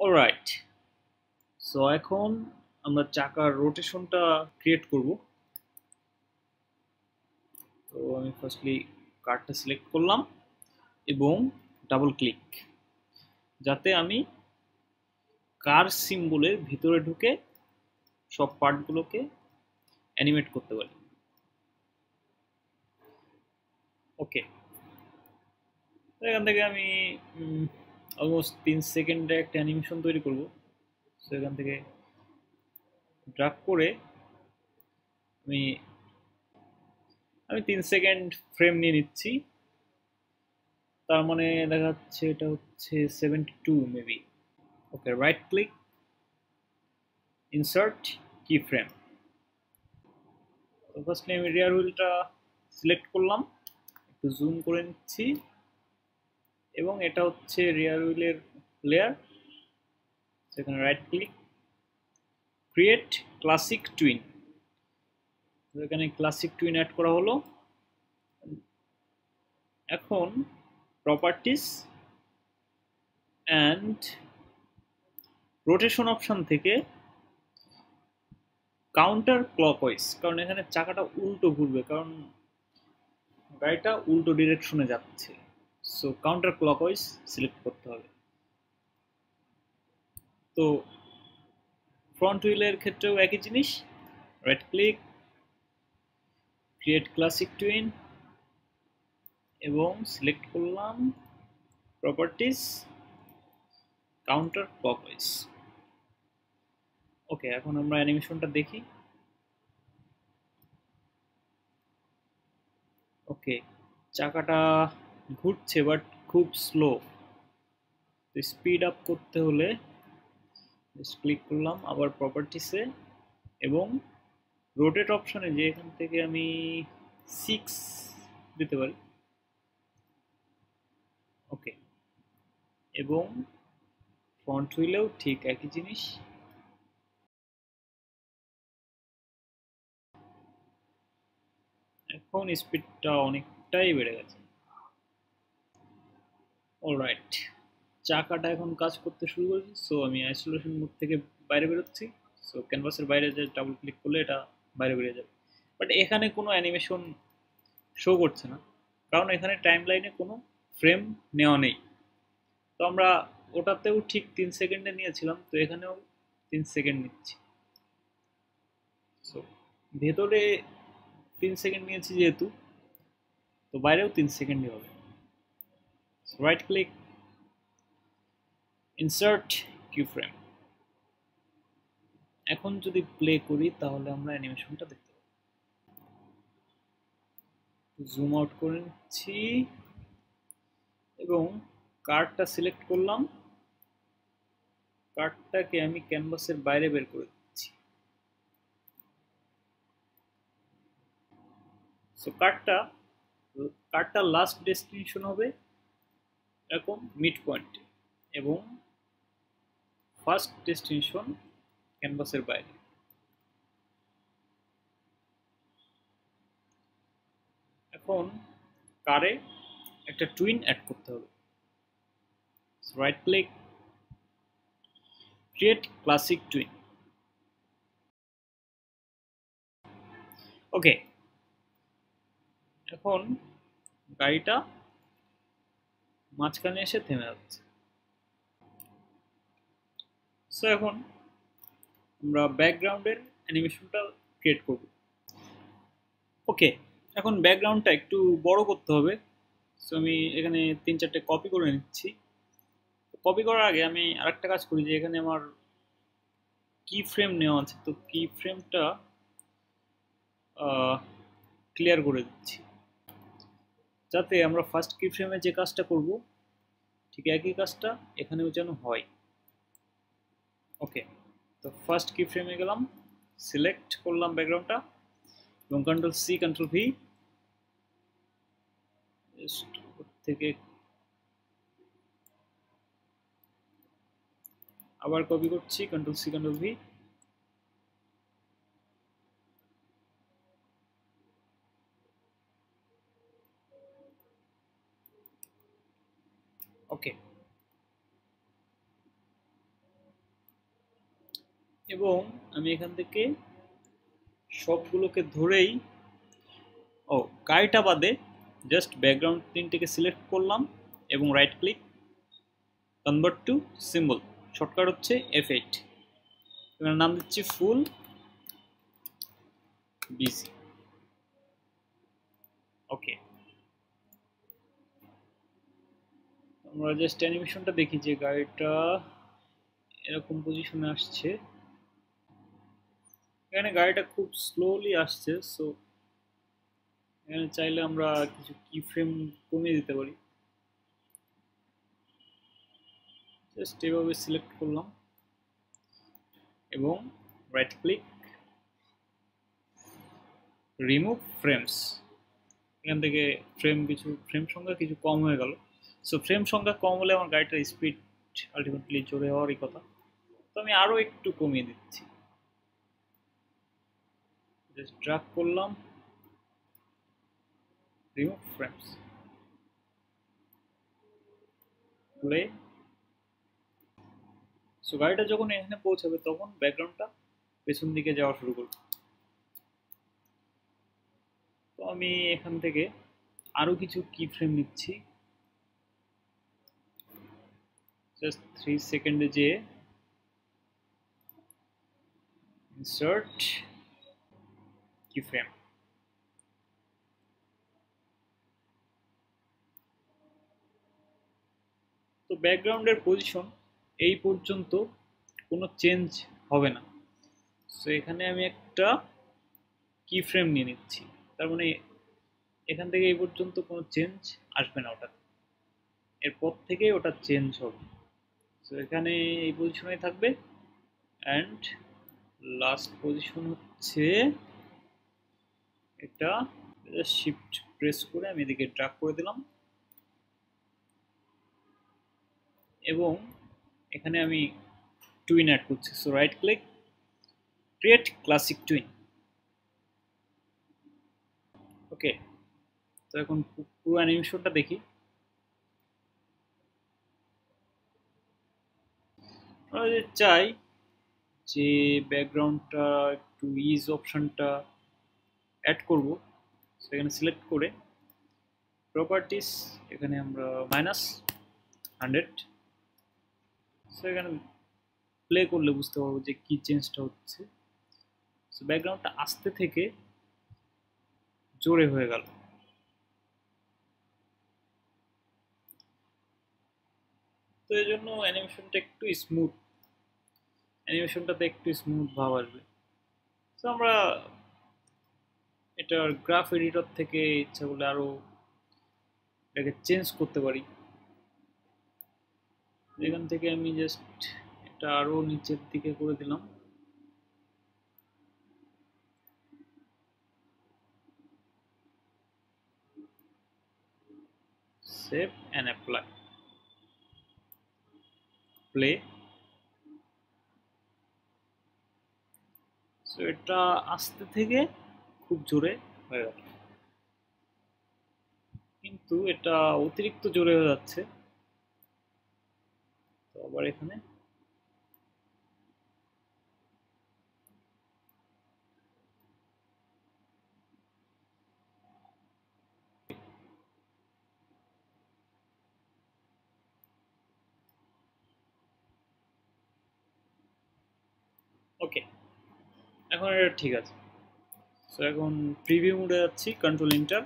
Alright so এখন আমরা চাকার রোটেশনটা ক্রিয়েট করব। তো আমি ফার্স্টলি কার্ডটা সিলেক্ট করলাম এবং ডাবল ক্লিক যাতে আমি কার সিম্বলের ভিতরে ঢুকে সব পার্টগুলোকে অ্যানিমেট করতে পারি। ওকে এখান থেকে আমি অলমোস্ট তিন সেকেন্ডে একটা অ্যানিমেশন তৈরি করব। সো এখান থেকে ড্রাগ করে আমি আমি তিন সেকেন্ড ফ্রেম নিয়ে নিচ্ছি। তার মানে দেখা যাচ্ছে এটা হচ্ছে seventy two maybe okay right click insert key frame firstly আমি রিয়ার হুইলটা সিলেক্ট করলাম। একটু জুম করে নিচ্ছি। এবং এটা হচ্ছে রিয়ার হুইলের লেয়ার সেখানে right click create classic tween এখানে ক্লাসিক টুইন অ্যাড করা হলো। এখন প্রপার্টিস অ্যান্ড রোটেশন অপশন থেকে কাউন্টার ক্লকওয়াইজ কারণ এখানে চাকাটা উল্টো ঘুরবে, কারণ গাড়িটা উল্টো ডিরেকশনে যাচ্ছে। সো কাউন্টার ক্লকওয়াইজ সিলেক্ট করতে হবে। তো ফ্রন্ট হুইলের ক্ষেত্রেও একই জিনিস। Right click create classic tween এবং সিলেক্ট করলাম প্রপার্টিস কাউন্টার ক্লকওয়াইজ ওকে এখন আমরা অ্যানিমেশনটা দেখি। ওকে চাকাটা ঘুরছে বাট খুব স্লো তো স্পিড আপ করতে হলে ক্লিক করলাম, আবার প্রপার্টিসে এবং রোটেট অপশানে যে এখান থেকে আমি সিক্স দিতে পারি। ওকে এবং ফন্ট হুইলেও ঠিক একই জিনিস। এখন স্পিডটা অনেকটাই বেড়ে গেছে। অলরাইট চাকাটা এখন কাজ করতে শুরু করেছি সো আমি আইসোলেশন মোড থেকে বাইরে বেরোচ্ছি। সো ক্যানভাসের বাইরে যে ডাবল ক্লিক করলে এটা বাইরে বেরিয়ে যাবে। বাট এখানে কোনো অ্যানিমেশন শো করছে না, কারণ এখানে টাইম লাইনে কোনো ফ্রেম নেওয়া নেই। তো আমরা ওটাতেও ঠিক তিন সেকেন্ডে নিয়েছিলাম, তো এখানেও তিন সেকেন্ড নিচ্ছি। সো ভেতরে তিন সেকেন্ড নিয়েছি যেহেতু, তো বাইরেও তিন সেকেন্ডই হবে। Right click insert key frame এখন যদি প্লে করি, তাহলে আমরা অ্যানিমেশনটা দেখতে পাবো। জুম আউট করে নিচ্ছি, এবং কার্ডটা সিলেক্ট করলাম। কার্ডটাকে আমি ক্যানভাসের বাইরে বের করে দিচ্ছি। সো কার্ডটা কার্ডটা লাস্ট ডেস্টিনেশন হবে। এরকম মিড পয়েন্ট এবং ফার্স্ট ডেস্টিনেশন ক্যানভাসের বাইরে। এখন কারে একটা টুইন অ্যাড করতে হবে। Right click create classic tween okay এখন গাড়িটা মাঝখানে এসে থেমে যাচ্ছে। সো এখন আমরা ব্যাকগ্রাউন্ডের অ্যানিমেশনটা ক্রিয়েট করব। ওকে এখন ব্যাকগ্রাউন্ডটা একটু বড় করতে হবে। সো আমি এখানে তিন চারটে কপি করে নিচ্ছি। কপি করার আগে আমি আরেকটা কাজ করি যে, এখানে আমার কি ফ্রেম নেওয়া আছে। তো কি ফ্রেমটা ক্লিয়ার করে দিচ্ছি। যাতে আমরা ফার্স্ট কি ফ্রেমে যে কাজটা করব, ঠিক একই কাজটা এখানেও যেন হয়। ওকে তো ফার্স্ট কি ফ্রেমে গেলাম সিলেক্ট করলাম ব্যাকগ্রাউন্ডটা এবং কন্ট্রোল সি কন্ট্রোল ভি থেকে আবার কপি করছি control C control V okay এবং আমি এখান থেকে সবগুলোকে ধরেই, ও, গাড়িটা বাদে জাস্ট ব্যাকগ্রাউন্ড তিনটিকে সিলেক্ট করলাম এবং right click convert to symbol shortcut হচ্ছে এফ এইট এবার নাম দিচ্ছি ফুল বিসি ওকে আমরা জাস্ট অ্যানিমেশনটা দেখি যে গাড়িটা এরকম পজিশনে আসছে। এখানে গাড়িটা খুব স্লোলি আসছে সো এখানে চাইলে আমরা কিছু কি ফ্রেম কমিয়ে দিতে পারি। জাস্ট এভাবে সিলেক্ট করলাম। এবং রাইট ক্লিক রিমুভ ফ্রেমস এখান থেকে ফ্রেম কিছু ফ্রেম সংখ্যা কিছু কম হয়ে গেল। সো ফ্রেম সংখ্যা কম হলে আমার গাড়িটার স্পিড আলটিমেটলি জোরে হওয়ারই কথা। তো আমি আরও একটু কমিয়ে দিচ্ছি। জাস্ট ড্রাগ করলাম। রিমুভ ফ্রেমস প্লে সো গাড়িটা যখন এখানে পৌঁছাবে, তখন ব্যাকগ্রাউন্ডটা পেছন দিকে যাওয়া শুরু করবে। তো আমি এখান থেকে আরও কিছু কি ফ্রেম নিচ্ছি। থ্রি সেকেন্ডে যে ইনসার্ট কি ফ্রেম তো ব্যাকগ্রাউন্ডের পজিশন এই পর্যন্ত কোনো চেঞ্জ হবে না। সো এখানে আমি একটা কি ফ্রেম নিয়ে নিচ্ছি। তার মানে এখান থেকে এই পর্যন্ত কোনো চেঞ্জ আসবে না ওটা। এরপর থেকে ওটা চেঞ্জ হবে। সো এখানে এই পজিশনে থাকবে। অ্যান্ড লাস্ট পজিশন হচ্ছে এটা শিফট প্রেস করে আমি এদিকে ড্রাগ করে দিলাম। এবং এখানে আমি টুইন অ্যাড করছি। So right click create classic tween okay তো এখন পুরো অ্যানিমেশনটা দেখি। আমরা যদি চাই যে ব্যাকগ্রাউন্ডটা একটু ইজ অপশনটা অ্যাড করব। সেখানে সিলেক্ট করে প্রপার্টিস এখানে আমরা মাইনাস হান্ড্রেড সো এখানে প্লে করলে বুঝতে পারব যে কি চেঞ্জটা হচ্ছে। সো ব্যাকগ্রাউন্ডটা আসতে থেকে জোরে হয়ে গেল। তো এই জন্য অ্যানিমেশনটা একটু স্মুথ অ্যানিমেশনটাতে একটু স্মুথ ভাব আসবে। তো আমরা এটার গ্রাফ এডিটর থেকে ইচ্ছা করলে আরও এটাকে চেঞ্জ করতে পারি। এখান থেকে আমি জাস্ট এটা আরও নিচের দিকে করে দিলাম। Save and apply play. So এটা আস্তে থেকে খুব জোরে হয়ে গেল কিন্তু এটা অতিরিক্ত জোরে হয়ে যাচ্ছে। তো আবার এখানে ওকে এখন এটা ঠিক আছে। সো এখন প্রিভিউ মোডে যাচ্ছি কন্ট্রোল ইন্টার